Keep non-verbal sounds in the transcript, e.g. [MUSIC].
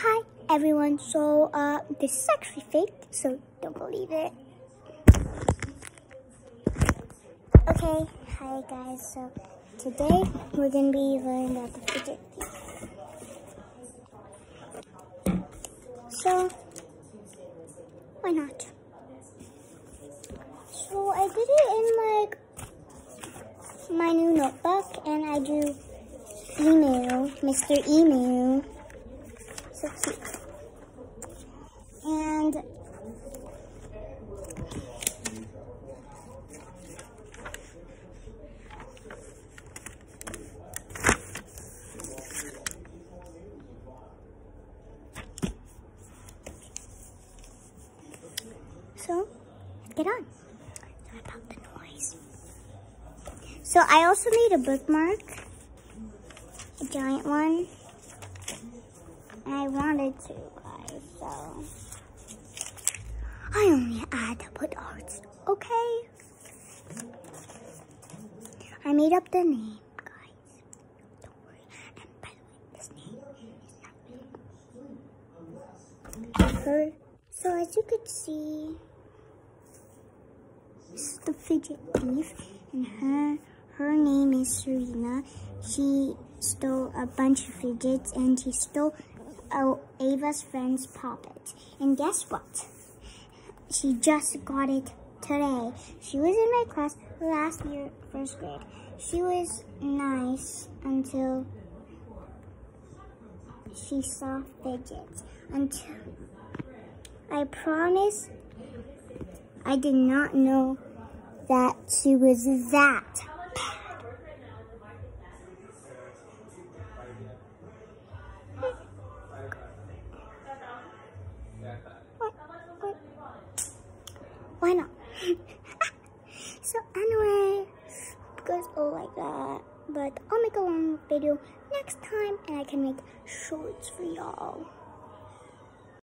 Hi everyone, so uh, this is actually fake, so don't believe it. Okay, hi guys, so today we're gonna be learning about the fidget So, why not? So I did it in like my new notebook and I do email, Mr. Email. So cute. And so get on. About the noise. So I also made a bookmark, a giant one. I guys, so. I only add to put hearts, okay? I made up the name, guys. Don't worry. And by the way, this name is not real. Her, so as you could see, this is the fidget thief, and her her name is Serena. She stole a bunch of fidgets, and she stole oh, Ava's friend's puppet. And guess what? She just got it today. She was in my class last year, first grade. She was nice until she saw fidgets. Until I promise I did not know that she was that Why not? [LAUGHS] so anyway, because all like that, but I'll make a long video next time and I can make shorts for y'all.